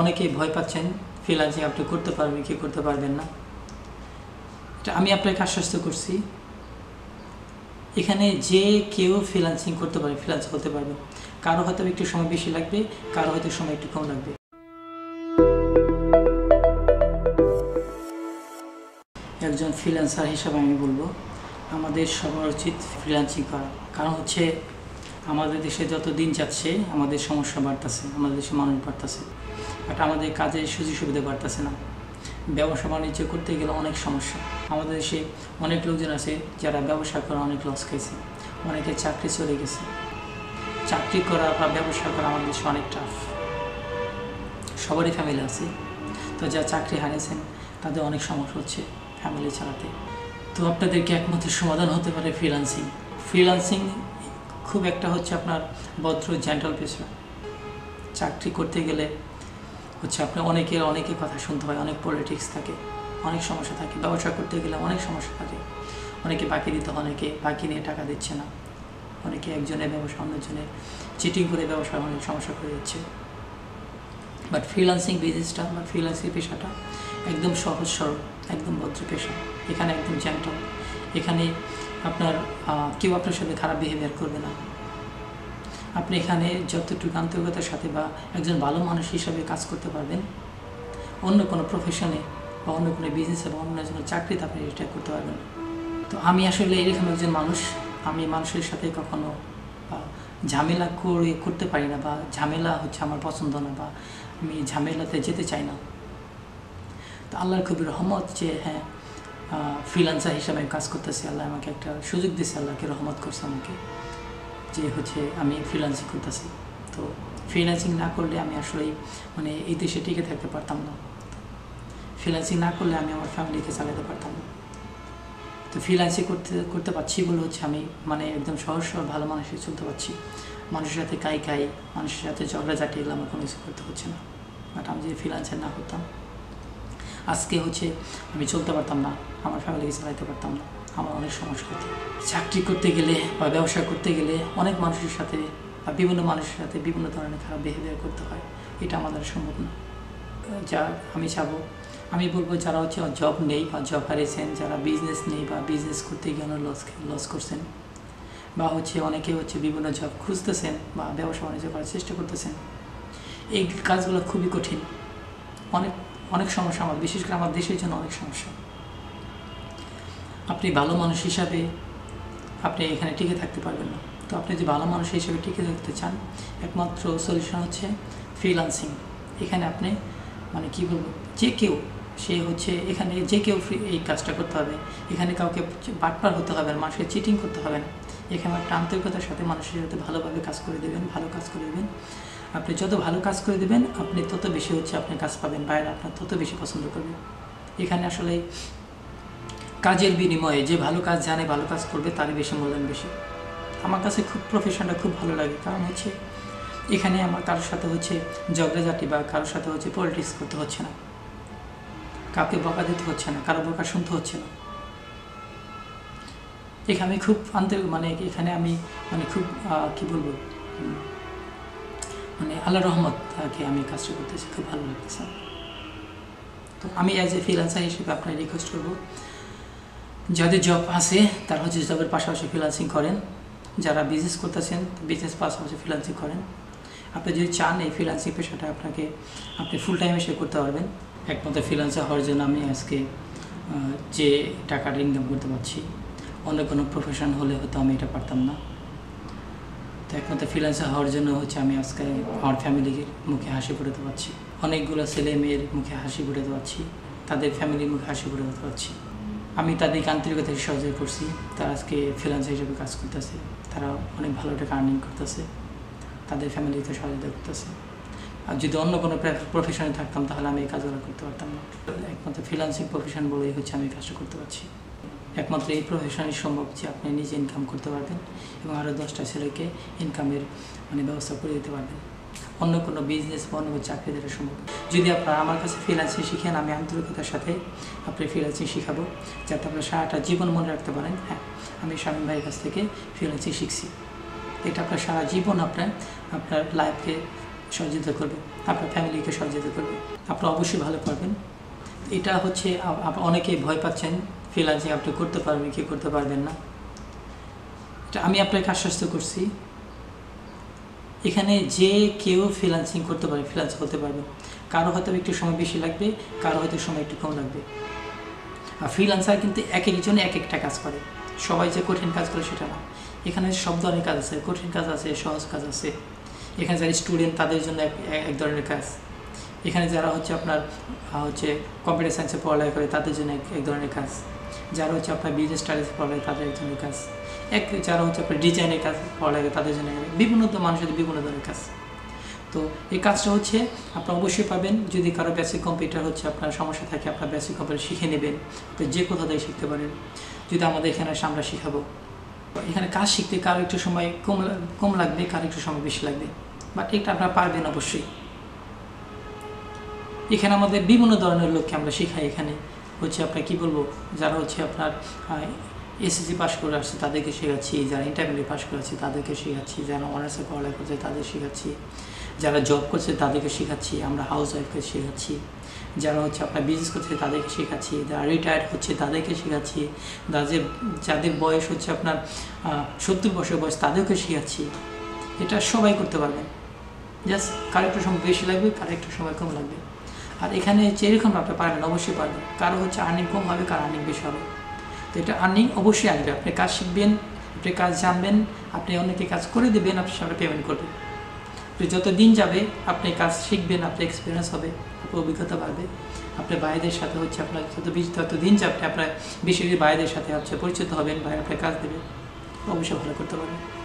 অনেকেই ভয় পাচ্ছেন ফ্রিলান্সিং আপনি করতে পারবেন কি করতে পারবেন না। আমি আপনাকে আশ্বস্ত করছি। এখানে যে কেউ ফ্রিলান্সিং করতে পারে ফ্রিলান্স করতে পারবে। কারও হয়তো একটু সময় বেশি লাগবে, কারও হয়তো সময় একটু কম লাগবে। একজন ফ্রিল্যান্সার হিসাবে আমি বলব, আমাদের সবার উচিত ফ্রিল্যান্সিং করা। কারণ হচ্ছে আমাদের দেশে যত দিন যাচ্ছে, আমাদের সমস্যা বাড়তেছে, আমাদের দেশে মানুষ বাড়তেছে। বাট আমাদের কাজের সুযোগ সুবিধা বাড়তেছে না। ব্যবসা বাণিজ্য করতে গেলে অনেক সমস্যা। আমাদের দেশে অনেক লোকজন আছে যারা ব্যবসা করে অনেক লস খাইছে, অনেকে চাকরি চলে গেছে। চাকরি করা বা ব্যবসা করা আমাদের দেশে অনেক টাফ সবারই ফ্যামিলি আছে। তো যা চাকরি হারিয়েছেন তাদের অনেক সমস্যা হচ্ছে ফ্যামিলি চালাতে তো আপনাদেরকে একমাত্র সমাধান হতে পারে ফ্রিলান্সিং ফ্রিলান্সিং খুব একটা হচ্ছে আপনার ভদ্র জেন্টাল পেশা চাকরি করতে গেলে হচ্ছে আপনার অনেকের অনেকে কথা শুনতে হয়, অনেক পলিটিক্স থাকে, অনেক সমস্যা থাকে, ব্যবসা করতে গেলে অনেক সমস্যা থাকে। অনেকে বাকি দিতে অনেকে বাকি নিয়ে টাকা দিচ্ছে না। অনেকে একজনের ব্যবসা অন্যজনের চিটিং করে ব্যবসা, অনেক সমস্যা করে দিচ্ছে বাট ফ্রিলান্সিং বিজনেসটা বা ফ্রিলান্সিং পেশাটা একদম সহজ, সরল, একদম ভদ্র পেশা, এখানে একদম জ্যান্টল এখানে আপনার কেউ আপনার সাথে খারাপ বিহেভিয়ার করবে না। আপনি এখানে যতটুকু আন্তরিকতার সাথে বা একজন ভালো মানুষ হিসাবে কাজ করতে পারবেন, অন্য কোনো প্রফেশনে বা অন্য কোনো বিজনেসে বা অন্য কোনো চাকরিতে আপনি এটা করতে পারবেন। তো আমি আসলে এরকম একজন মানুষ, আমি মানুষের সাথে কখনো ঝামেলা করে, করতে পারি না বা ঝামেলা হচ্ছে আমার পছন্দ না বা আমি ঝামেলাতে যেতে চাই না। তো আল্লাহর খুবই রহমত যে হ্যাঁ ফ্রিলান্সার হিসাবে আমি কাজ করতেছি, আল্লাহ আমাকে একটা সুযোগ দিয়েছে, আল্লাহকে রহমত করছে আমাকে যে, হচ্ছে আমি ফ্রিলান্সিং করতেছি। তো ফ্রিল্যান্সিং না করলে আমি আসলেই মানে এই দেশে টিকে থাকতে পারতাম না। ফ্রিল্যান্সিং না করলে আমি আমার ফ্যামিলিকে চালাতে পারতাম না। তো ফ্রিল্যান্সিং করতে করতে পারছি বলে হচ্ছে আমি মানে একদম সহজ সরল ভালো মানুষের চলতে পারছি। মানুষের সাথে কাই কাই, মানুষের সাথে ঝগড়াঝাটি এগুলো আমার কোনো কিছু করতে হচ্ছে না। বাট আমি যদি ফ্রিল্যান্সার না করতাম আজকে হচ্ছে আমি চলতে পারতাম না, আমার ফ্যামিলিকে চালাইতে পারতাম না, আমার অনেক সমস্যা হতো। চাকরি করতে গেলে বা ব্যবসা করতে গেলে অনেক মানুষের সাথে বা বিভিন্ন মানুষের সাথে বিভিন্ন ধরনের খারাপ বিহেভিয়ার করতে হয়, এটা আমাদের সম্ভব না। যা আমি চাবো, আমি বলব যারা হচ্ছে জব নেই বা জব হারিয়েছেন, যারা বিজনেস নেই বা বিজনেস করতে গিয়ে অনেক লস লস করছেন, বা হচ্ছে অনেকে হচ্ছে বিভিন্ন জব খুঁজতেছেন বা ব্যবসা বাণিজ্য করার চেষ্টা করতেছেন, এই কাজগুলো খুবই কঠিন। অনেক অনেক সমস্যা আমার বিশেষ করে আমার দেশের জন্য অনেক সমস্যা। আপনি ভালো মানুষ হিসাবে আপনি এখানে টিকে থাকতে পারবেন না। তো আপনি যে ভালো মানুষ হিসেবে টিকে থাকতে চান, একমাত্র সলিউশন হচ্ছে ফ্রিলান্সিং এখানে আপনি মানে কি বলব, যে কেউ, সে হচ্ছে এখানে যে কেউ ফ্রি এই কাজটা করতে হবে। এখানে কাউকে বাটপার হতে হবে না, মানুষকে চিটিং করতে হবে না। এখানে একটা আন্তরিকতার সাথে মানুষের সাথে ভালোভাবে কাজ করে দেবেন, ভালো কাজ করে দেবেন। আপনি যত ভালো কাজ করে দেবেন, আপনি তত বেশি হচ্ছে আপনি কাজ পাবেন। বাইরে আপনার তত বেশি পছন্দ করবে। এখানে আসলে কাজের বিনিময়ে যে ভালো কাজ জানে, ভালো কাজ করবে, তারই বেশি মূল্যায়ন বেশি। আমার কাছে খুব প্রফেশনটা খুব ভালো লাগে। কারণ হচ্ছে এখানে আমার কারোর সাথে হচ্ছে ঝগড়াঝাটি বা কারোর সাথে হচ্ছে পলিটিক্স করতে হচ্ছে না। কাউকে বকা দিতে হচ্ছে না, কারও বকা শুনতে হচ্ছে না। এখানে আমি খুব আন্তরিক মানে এখানে আমি মানে খুব কি বলব? মানে আল্লাহ রহমত তাকে আমি কাজটা করতেছি খুব ভালো লাগতেছে। তো আমি অ্যাজ এ ফ্রিলান্সার হিসেবে আপনার রিকোয়েস্ট করব, যাদের জব আছে, তারা হচ্ছে জবের পাশাপাশি ফ্রিলান্সিং করেন। যারা বিজনেস করতেছেন বিজনেস পাশাপাশি ফ্রিলান্সিং করেন। আপনি যদি চান, এই ফ্রিলান্সিং পেশাটা আপনাকে, আপনি ফুল টাইম এসে করতে পারবেন। একমাত্র ফ্রিলান্সার হওয়ার জন্য আমি আজকে যে টাকাটা ইনকাম করতে পারছি, অন্য কোনো প্রফেশন হলে হয়তো আমি এটা পারতাম না। তো একমাত্র ফ্রিলান্সার হওয়ার জন্য হচ্ছে আমি আজকে আমার ফ্যামিলির মুখে হাসি ফোটাতে পারছি। অনেকগুলো ছেলে মেয়ের মুখে হাসি ফোটাতে পারছি, তাদের ফ্যামিলির মুখে হাসি ফোটাতে পারছি। আমি তাদেরকে আন্তরিকতা সহযোগ করছি, তারা আজকে ফ্রিলান্সার হিসেবে কাজ করতেছে তারা অনেক ভালো টাকা আর্নিং করতেছে, তাদের ফ্যামিলিতে সহযোগিতা করতেছে। আর যদি অন্য কোনো প্রফেশনে থাকতাম তাহলে আমি এই কাজগুলো করতে পারতাম না। একমাত্র ফ্রিলান্সিং প্রফেশন বলেই হচ্ছে আমি কাজটা করতে পারছি। একমাত্র এই প্রফেশনই সম্ভব যে আপনি নিজে ইনকাম করতে পারবেন এবং আরও দশটা ছেলেকে ইনকামের মানে ব্যবস্থা করে দিতে পারবেন। অন্য কোনো বিজনেস বা অন্য কোনো চাকরি দেওয়া সম্ভব যদি আপনারা আমার কাছে ফ্রিলান্সিং শিখেন, আমি আন্তরিকতার সাথে আপনি ফ্রিলান্সিং শিখাবো, যাতে আপনার সারাটা জীবন মনে রাখতে পারেন হ্যাঁ আমি স্বামী ভাইয়ের কাছ থেকে ফ্রিলান্সিং শিখছি। এটা আপনার সারা জীবন আপনার আপনার লাইফকে সহযোগিতা করবে, আপনার ফ্যামিলিকে সহযোগিতা করবে। আপনারা অবশ্যই ভালো পারবেন এটা হচ্ছে অনেকেই ভয় পাচ্ছেন ফ্রিল্যান্সিং আপনি করতে পারবেন, কি করতে পারবেন না। এটা আমি আপনাকে আশ্বস্ত করছি। এখানে যে কেউ ফ্রিল্যান্সিং করতে পারে ফ্রিল্যান্স করতে পারবে। কারও হয়তো একটু সময় বেশি লাগবে, কারও হয়তো সময় একটু কম লাগবে। আর ফ্রিলান্সার কিন্তু এক একজনে এক একটা কাজ করে। সবাই যে কঠিন কাজ করে সেটা না। এখানে সব ধরনের কাজ আছে। কঠিন কাজ আছে, সহজ কাজ আছে। এখানে যারা স্টুডেন্ট তাদের জন্য এক ধরনের কাজ। এখানে যারা হচ্ছে আপনার হচ্ছে কম্পিউটার সায়েন্সে পড়ালেখা করে, তাদের জন্য এক ধরনের কাজ। যারা হচ্ছে আপনার বিজনেস স্টাডিজ পড়ালেখা তাদের এক ধরনের কাজ। এক, যারা হচ্ছে আপনার ডিজাইনের কাজ পড়ালেখা তাদের জন্য বিভিন্ন মানুষের বিভিন্ন ধরনের কাজ। তো এই কাজটা হচ্ছে আপনারা অবশ্যই পাবেন, যদি কারও বেসিক কম্পিউটার হচ্ছে আপনার সমস্যা থাকে, আপনার বেসিক কম্পিউটার শিখে নেবেন তো যে কোথাও থেকে শিখতে পারেন। যদি আমাদের এখানে আসে, আমরা শেখাবো। এখানে কাজ শিখতে কারও একটু সময় কম কম লাগবে, কারও একটু সময় বেশি লাগবে। বাট এটা আপনারা পারবেন অবশ্যই। এখানে আমাদের বিভিন্ন ধরনের লোককে আমরা শেখাই এখানে। হচ্ছে আপনার কি বলব? যারা হচ্ছে আপনার এসএসসি পাস করে আসছে, তাদেরকে শেখাচ্ছি। যারা ইন্টারমিডিয়েট পাস করে আছে তাদেরকে শেখাচ্ছি। যারা অনার্সে পড়ালেখা করছে, তাদের শেখাচ্ছি। যারা জব করছে, তাদেরকে শেখাচ্ছি। আমরা হাউস ওয়াইফকে শেখাচ্ছি। যারা হচ্ছে আপনার বিজনেস করছে, তাদেরকে শেখাচ্ছি। যারা রিটায়ার্ড হচ্ছে, তাদেরকে শেখাচ্ছি। যাদের যাদের বয়স হচ্ছে আপনার সত্তর বছর বয়স, তাদেরকে শেখাচ্ছি। এটা সবাই করতে পারবেন জাস্ট কার একটু সময় বেশি লাগবে কার একটু সময় কম লাগবে। আর এখানে এরকম আপনি পারবেন, অবশ্যই পারবেন। কারও হচ্ছে আর্নিং কম হবে, কারও আর্নিং বেশি হবে। তো এটা আর্নিং অবশ্যই আসবে। আপনি কাজ শিখবেন, আপনি কাজ জানবেন, আপনি অনেকে কাজ করে দেবেন, আপনি সামনে পেমেন্ট করবেন। যত দিন যাবে, আপনি কাজ শিখবেন, আপনার এক্সপিরিয়েন্স হবে, আপনার অভিজ্ঞতা বাড়বে। আপনার ভাইদের সাথে হচ্ছে আপনার যত বেশি তত দিন যাবে আপনার বেশি বেশি ভাইদের সাথে হচ্ছে পরিচিত হবেন, ভাই আপনার কাজ দেবেন অবশ্যই ভালো করতে পারবেন।